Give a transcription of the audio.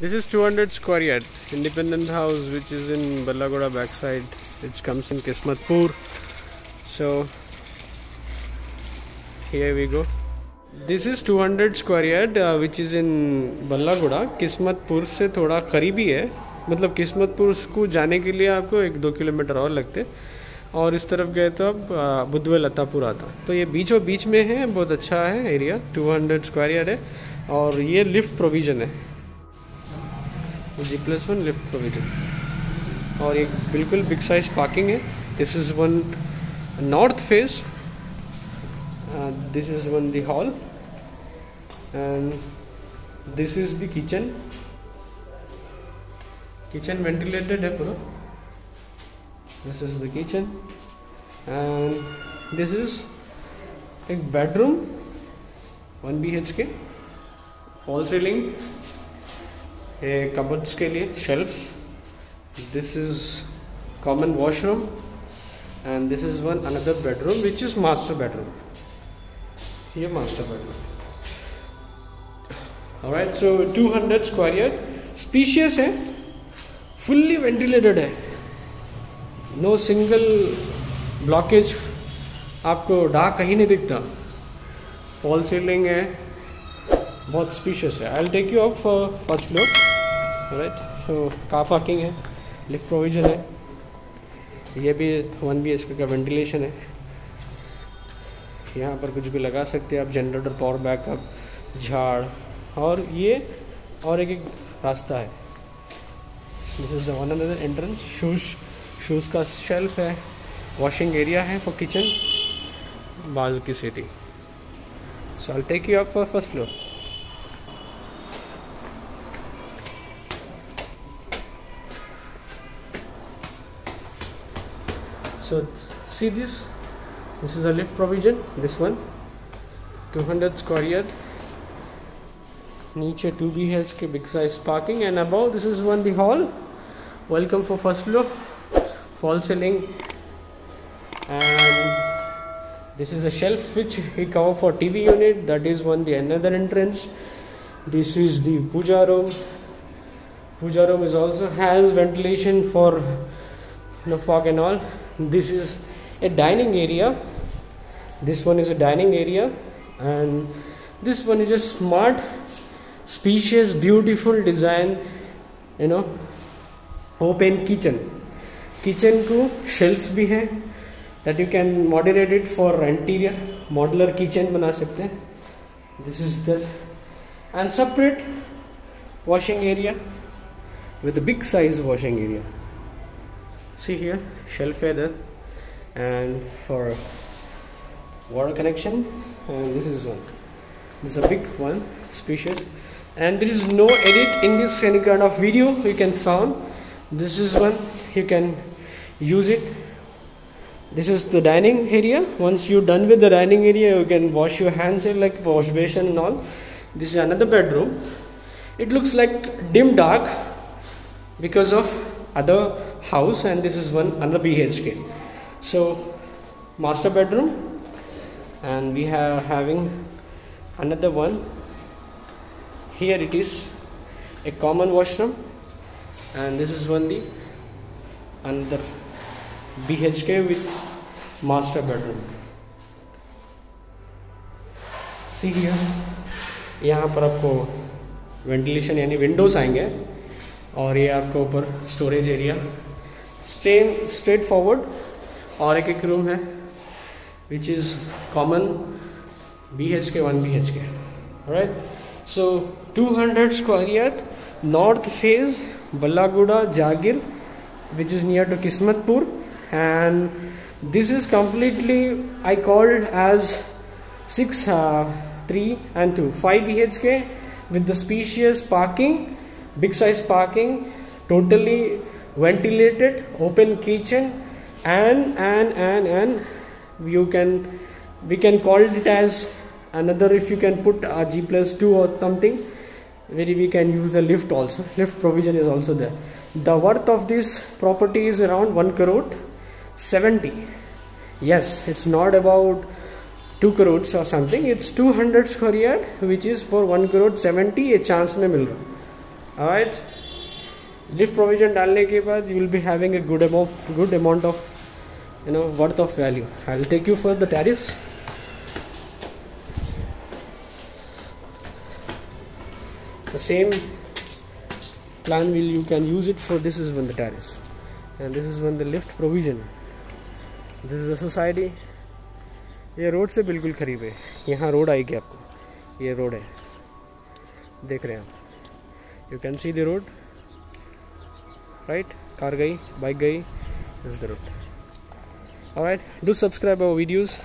This is 200 square yard independent house which is in Ballagoda backside. It comes in Kismatpur. So here we go. This is 200 square yard uh, which is in Ballagoda. Kismatpur से थोड़ा करीबी है मतलब किस्मतपुर को जाने के लिए आपको एक दो किलोमीटर और लगते और इस तरफ़ गए तो अब बुद्धवे लतापुर आता तो ये बीचों बीच में है बहुत अच्छा है एरिया 200 स्क्वायर यार्ड है और ये लिफ्ट प्रोविज़न है G plus one lift provision और एक बिल्कुल बिग साइज़ पार्किंग है। This is one north face this is one the hall and this is the kitchen kitchen ventilated है पूरा। This is the kitchen and this is एक bedroom one B H K cupboards के लिए shelfs this is common washroom and this is one another bedroom which is master bedroom ये master bedroom right so 200 square yard spacious है fully ventilated है. No single blockage आपको dark कहीं नहीं दिखता. Fall ceiling है. बहुत स्पीशियस है. I take you of first floor right so car parking है लिफ्ट प्रोविज़न है, ये भी one B H K ventilation है? यहाँ पर कुछ भी लगा सकते हैं आप जनरेटर पावर बैकअप झाड़, और ये और एक एक रास्ता है। This is one entrance shoes shoes का शेल्फ है वॉशिंग एरिया है फॉर किचन बाजू की city so I take you up for first floor so see this this is a lift provision this one 200 square yard नीचे 2 BHK big size parking and above this is one the hall welcome for first floor fall ceiling and this is a shelf which we cover for TV unit that is one the another entrance this is the puja room puja room is also has ventilation for you know, fog and all this is a dining area this one is a dining area and this one is a smart spacious beautiful design you know open kitchen kitchen को shelves भी हैं that you can moderate it for interior modular kitchen बना सकते हैं this is the and separate washing area with a big size washing area see here shelf feather and for water connection and this is one. This is a big one spacious. And there is no edit in this any kind of video you can found. This is one you can use it. This is the dining area. Once you're done with the dining area you can wash your hands here like wash basin and all. This is another bedroom. It looks like dim dark because of other house and this is one another BHK so master bedroom and we are having another one here it is a common washroom and this is one the another BHK with master bedroom see here यहाँ पर आपको ventilation यानी Windows आएँगे और ये आपको ऊपर storage area same straight forward और एक एक रूम है which is common B H K one B H K right so two hundred square north phase Ballaguda Jagir which is near to Kismatpur and this is completely I called as six three and two five B H K with the spacious parking big size parking totally ventilated open kitchen and and and and you can we can call it as another if you can put a g plus 2 or something where we can use a lift also. Lift provision is also there. The worth of this property is around 1 crore 70 yes it's not about 2 crores or something. It's 200 square yard which is for 1 crore 70 a chance mein mil raha all right? Lift provision डालने के बाद you will be having a good amount good amount of you know worth of value I will take you for the terrace the same plan will, you can use it for, this is when the terrace and this is when the lift provision. This is the society. ये road से बिल्कुल करीब है। यहाँ road आएगी आपको। ये road है। देख रहे हैं आप। You can see the road right car गई बाइक गई is the road alright do subscribe our videos